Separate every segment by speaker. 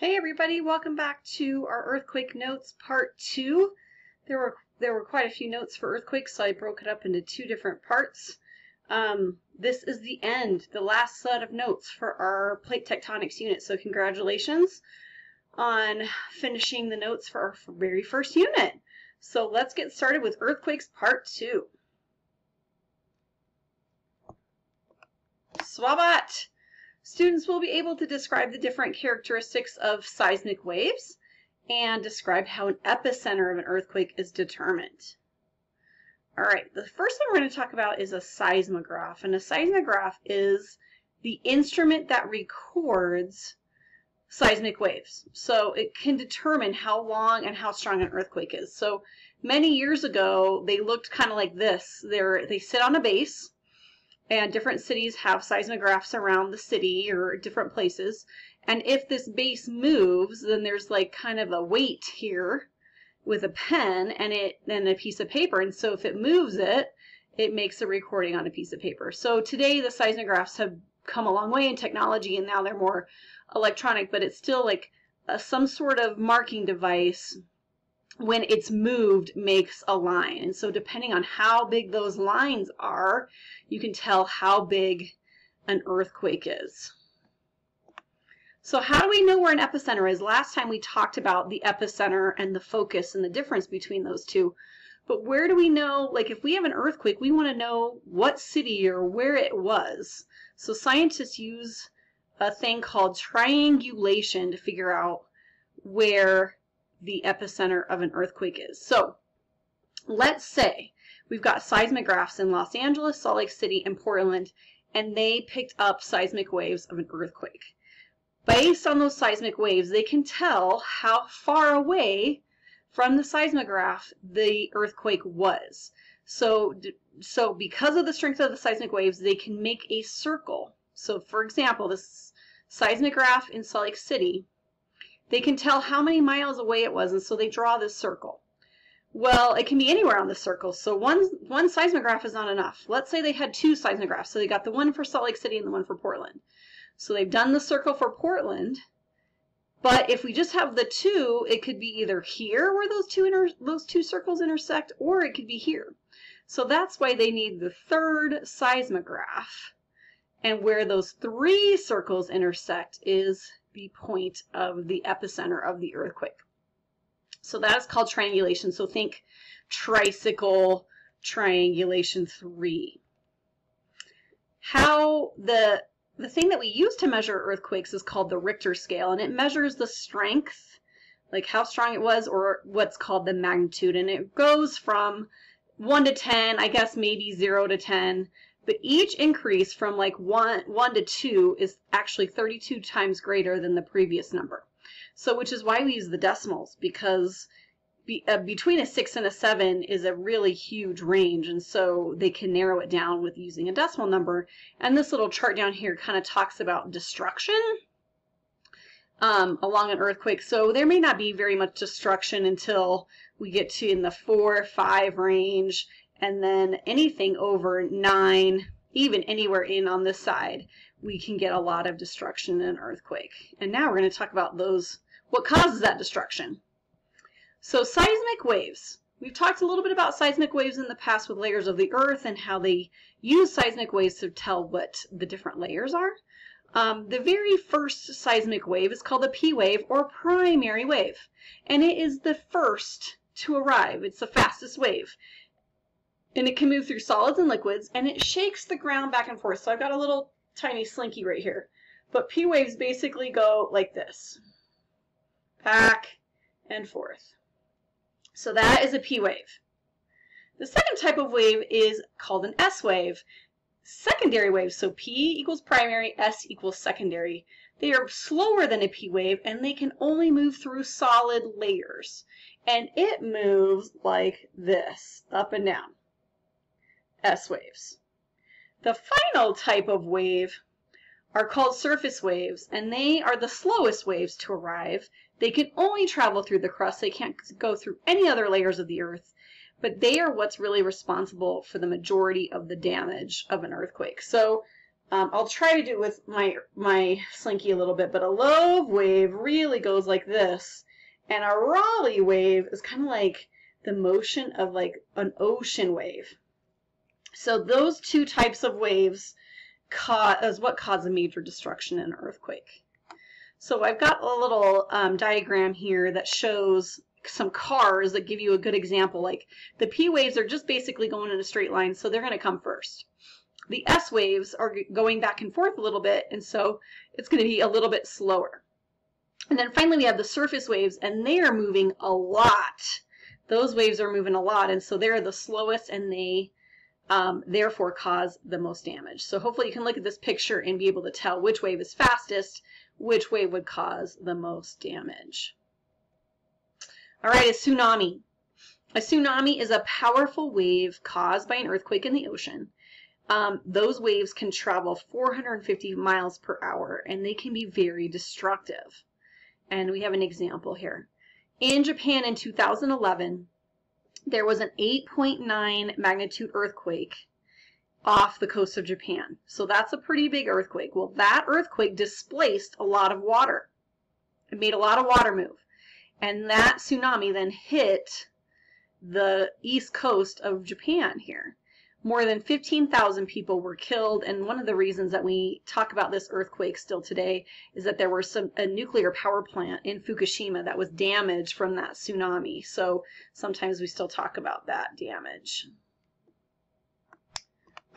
Speaker 1: Hey everybody, welcome back to our earthquake notes part two. There were there were quite a few notes for earthquakes, so I broke it up into two different parts. Um, this is the end, the last set of notes for our plate tectonics unit. So congratulations on finishing the notes for our very first unit. So let's get started with earthquakes part two. Swabat! Students will be able to describe the different characteristics of seismic waves and describe how an epicenter of an earthquake is determined. All right, the first thing we're going to talk about is a seismograph. And a seismograph is the instrument that records seismic waves. So it can determine how long and how strong an earthquake is. So many years ago, they looked kind of like this. They're, they sit on a base and different cities have seismographs around the city or different places. And if this base moves, then there's like kind of a weight here with a pen and it and a piece of paper. And so if it moves it, it makes a recording on a piece of paper. So today the seismographs have come a long way in technology and now they're more electronic, but it's still like a, some sort of marking device when it's moved makes a line. And so depending on how big those lines are, you can tell how big an earthquake is. So how do we know where an epicenter is? Last time we talked about the epicenter and the focus and the difference between those two. But where do we know, like if we have an earthquake, we want to know what city or where it was. So scientists use a thing called triangulation to figure out where the epicenter of an earthquake is. So let's say we've got seismographs in Los Angeles, Salt Lake City, and Portland, and they picked up seismic waves of an earthquake. Based on those seismic waves, they can tell how far away from the seismograph the earthquake was. So, so because of the strength of the seismic waves, they can make a circle. So for example, this seismograph in Salt Lake City they can tell how many miles away it was, and so they draw this circle. Well, it can be anywhere on the circle, so one, one seismograph is not enough. Let's say they had two seismographs, so they got the one for Salt Lake City and the one for Portland. So they've done the circle for Portland, but if we just have the two, it could be either here where those two those two circles intersect, or it could be here. So that's why they need the third seismograph. And where those three circles intersect is point of the epicenter of the earthquake. So that is called triangulation. So think tricycle triangulation 3. How the the thing that we use to measure earthquakes is called the Richter scale and it measures the strength, like how strong it was or what's called the magnitude and it goes from 1 to 10, I guess maybe 0 to 10 but each increase from like one, one to two is actually 32 times greater than the previous number. So which is why we use the decimals because be, uh, between a six and a seven is a really huge range. And so they can narrow it down with using a decimal number. And this little chart down here kind of talks about destruction um, along an earthquake. So there may not be very much destruction until we get to in the four, five range and then anything over nine, even anywhere in on this side, we can get a lot of destruction in an earthquake. And now we're going to talk about those, what causes that destruction. So seismic waves. We've talked a little bit about seismic waves in the past with layers of the earth and how they use seismic waves to tell what the different layers are. Um, the very first seismic wave is called a P wave or primary wave, and it is the first to arrive. It's the fastest wave and it can move through solids and liquids, and it shakes the ground back and forth. So I've got a little tiny slinky right here. But P waves basically go like this. Back and forth. So that is a P wave. The second type of wave is called an S wave. Secondary wave, so P equals primary, S equals secondary. They are slower than a P wave and they can only move through solid layers. And it moves like this, up and down. S waves. The final type of wave are called surface waves, and they are the slowest waves to arrive. They can only travel through the crust. They can't go through any other layers of the earth, but they are what's really responsible for the majority of the damage of an earthquake. So Um, I'll try to do with my, my slinky a little bit, but a Love wave really goes like this. And a Rayleigh wave is kind of like the motion of like an ocean wave. So those two types of waves cause what cause a major destruction in an earthquake. So I've got a little um, diagram here that shows some cars that give you a good example. Like the P waves are just basically going in a straight line, so they're going to come first. The S waves are going back and forth a little bit, and so it's going to be a little bit slower. And then finally we have the surface waves, and they are moving a lot. Those waves are moving a lot, and so they're the slowest, and they um, therefore cause the most damage. So hopefully you can look at this picture and be able to tell which wave is fastest, which wave would cause the most damage. All right, a tsunami. A tsunami is a powerful wave caused by an earthquake in the ocean. Um, those waves can travel 450 miles per hour and they can be very destructive. And we have an example here. In Japan in 2011, there was an 8.9 magnitude earthquake off the coast of Japan. So that's a pretty big earthquake. Well, that earthquake displaced a lot of water. It made a lot of water move. And that tsunami then hit the east coast of Japan here. More than 15,000 people were killed, and one of the reasons that we talk about this earthquake still today is that there was some a nuclear power plant in Fukushima that was damaged from that tsunami. So sometimes we still talk about that damage.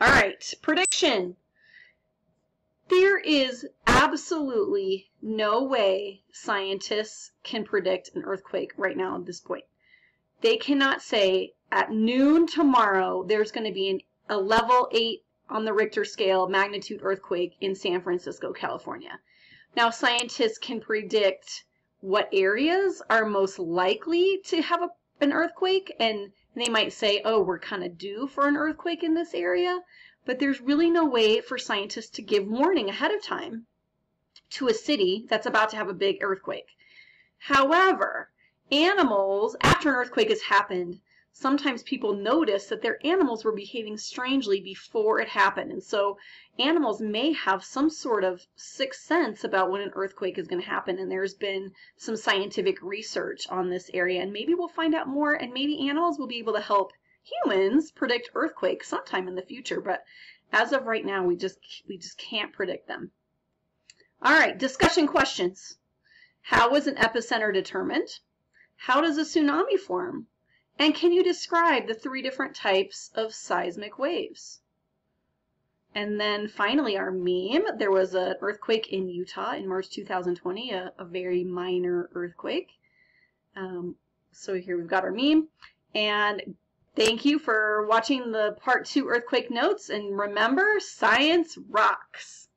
Speaker 1: All right, prediction. There is absolutely no way scientists can predict an earthquake right now at this point. They cannot say at noon tomorrow there's going to be an, a level 8 on the Richter scale magnitude earthquake in San Francisco, California. Now, scientists can predict what areas are most likely to have a, an earthquake, and they might say, oh, we're kind of due for an earthquake in this area but there's really no way for scientists to give warning ahead of time to a city that's about to have a big earthquake. However, animals, after an earthquake has happened, sometimes people notice that their animals were behaving strangely before it happened. And so animals may have some sort of sixth sense about when an earthquake is going to happen. And there's been some scientific research on this area. And maybe we'll find out more and maybe animals will be able to help humans predict earthquakes sometime in the future, but as of right now, we just we just can't predict them. All right, discussion questions. How was an epicenter determined? How does a tsunami form? And can you describe the three different types of seismic waves? And then finally, our meme. There was an earthquake in Utah in March 2020, a, a very minor earthquake. Um, so here we've got our meme. And Thank you for watching the part two earthquake notes and remember, science rocks.